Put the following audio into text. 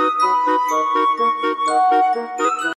Thank you.